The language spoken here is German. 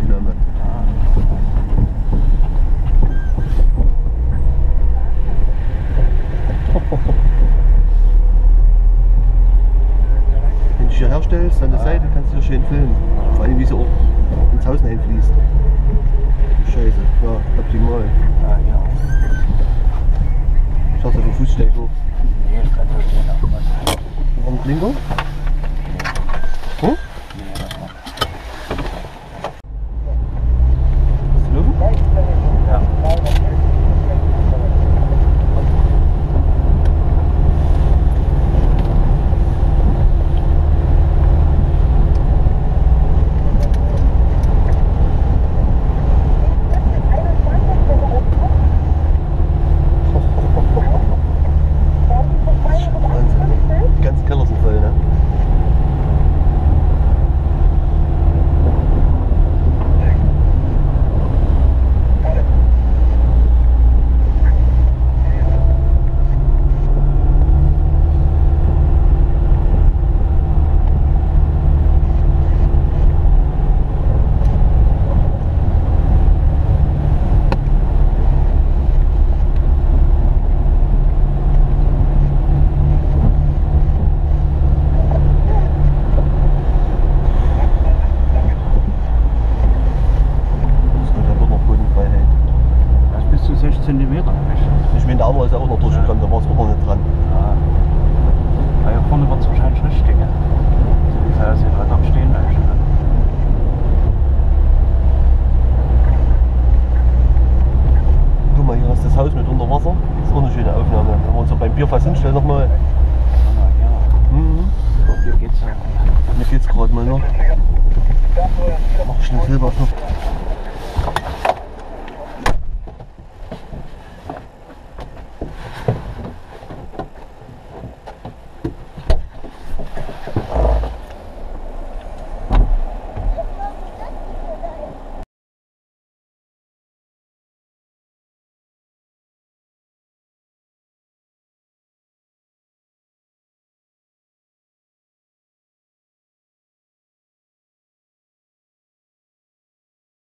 Notaufnahme. Wenn du dich hier herstellst, an der Seite kannst du hier schön filmen. Vor allem, wie sie auch ins Haus einfließt. Scheiße, ja, optimal. Ah, ja, genau. Ich dachte, auf den Fußsteig hoch. Nee, ich kann nicht mehr Warum Klingo? Cm. Ich meine, der andere ist ja auch noch durchgekommen, da war es auch noch nicht dran. Ja. Aber hier vorne wird es wahrscheinlich richtig. ja. So wie es aussieht, was am Stehen ist. ne? Guck mal, hier ist das Haus mit unter Wasser. Das ist auch eine schöne Aufnahme. Wenn wir uns so beim Bierfass hinstellen nochmal. Hier. Mhm. Hier geht's ja. Mir geht's gerade mal noch. Mach ich schnell Silber noch.